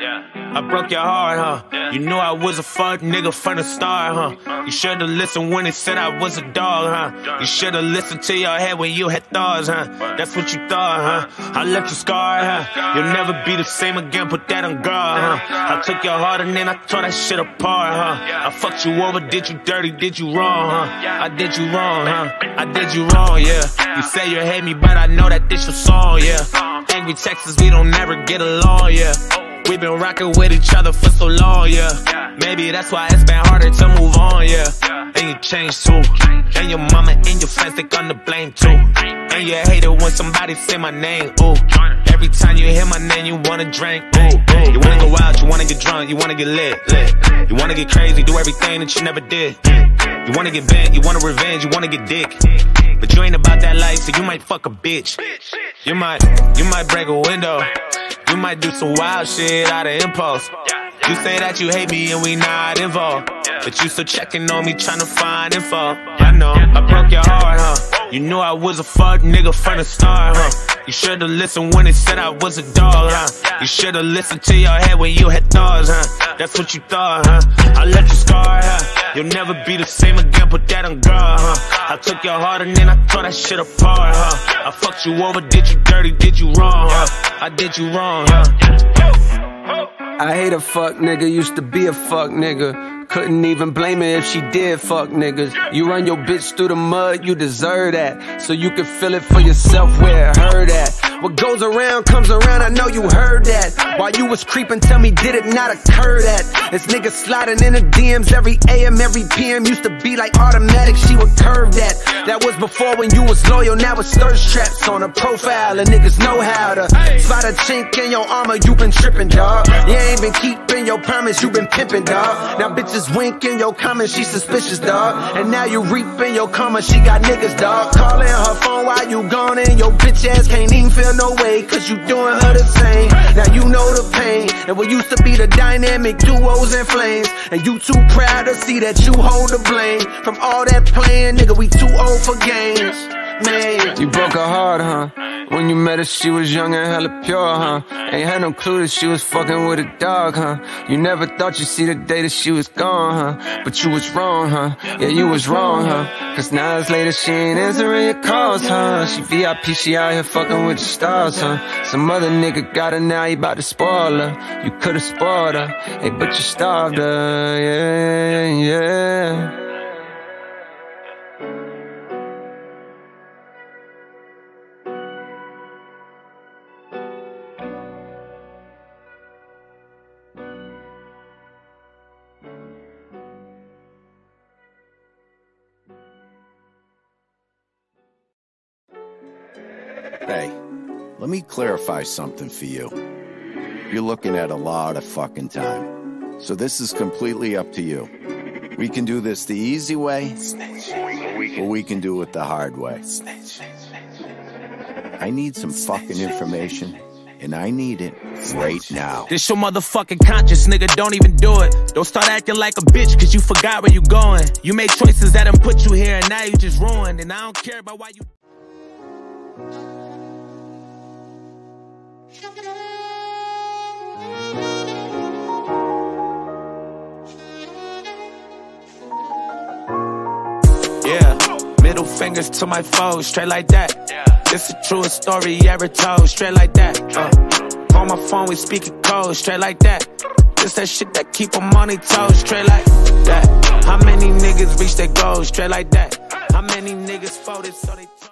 Yeah. I broke your heart, huh? Yeah. You knew I was a fuck nigga from the start, huh? You should've listened when they said I was a dog, huh? You should've listened to your head when you had thoughts, huh? That's what you thought, huh? I left you scarred, huh? You'll never be the same again, put that on God, huh? I took your heart and then I tore that shit apart, huh? I fucked you over, did you dirty, did you wrong, huh? I did you wrong, huh? I did you wrong, yeah. You say you hate me, but I know that this your song, yeah. Angry texts, we don't never get along, yeah. We've been rocking with each other for so long, yeah. Maybe that's why it's been harder to move on, yeah. And you changed too. And your mama and your friends, they gonna blame too. And you hate it when somebody say my name, ooh. Every time you hear my name, you wanna drink, ooh. You wanna go out, you wanna get drunk, you wanna get lit, lit. You wanna get crazy, do everything that you never did. You wanna get bent, you wanna revenge, you wanna get dick. But you ain't about that life, so you might fuck a bitch. You might, you might break a window. You might do some wild shit out of impulse. You say that you hate me and we not involved. But you still checking on me trying to find info. I know, I broke your heart, huh? You knew I was a fuck nigga from the start, huh? You should've listened when they said I was a dog, huh? You should've listened to your head when you had thoughts, huh? That's what you thought, huh? I left you scarred, huh? You'll never be the same again, put that on God, huh? I took your heart and then I tore that shit apart, huh? I fucked you over, did you dirty, did you wrong? I did you wrong, huh? I hate a fuck nigga, used to be a fuck nigga. Couldn't even blame her if she did fuck niggas. You run your bitch through the mud, you deserve that. So you can feel it for yourself where it hurt at. What goes around comes around, I know you heard that. While you was creeping, tell me, did it not occur that? This nigga sliding in the DMs every AM, every PM used to be like automatic, she would curve that. That was before when you was loyal, now it's thirst traps on a profile, and niggas know how to spot a chink in your armor, you been tripping, dog. You ain't been keeping your promise, you been pimping, dog. Now bitches winking your comments, she suspicious, dog. And now you reaping your karma, she got niggas, dog. Calling her phone while you gone, and your bitch ass can't even feel feel no way, cause you doing her the same. Now you know the pain, and what used to be the dynamic duos and flames. And you too proud to see that you hold the blame. From all that playing, nigga, we too old for games. Man. You broke her heart, huh? When you met her, she was young and hella pure, huh? Ain't had no clue that she was fucking with a dog, huh? You never thought you'd see the day that she was gone, huh? But you was wrong, huh? Yeah, you was wrong, huh? Cause now it's later, she ain't answering your calls, huh? She VIP, she out here fucking with the stars, huh? Some other nigga got her now, he about to spoil her. You could've spoiled her, hey, but you starved her, yeah, yeah. Hey, let me clarify something for you. You're looking at a lot of fucking time. So this is completely up to you. We can do this the easy way, or we can do it the hard way. I need some fucking information, and I need it right now. This your motherfucking conscience, nigga, don't even do it. Don't start acting like a bitch, cause you forgot where you going. You made choices that done put you here, and now you just ruined, and I don't care about why you... Yeah, middle fingers to my foes, straight like that. This the truest story ever told, straight like that. Uh, on my phone, we speak speaking code, straight like that. This that shit that keep on their toes, straight like that. How many niggas reach their goals, straight like that? How many niggas folded so they.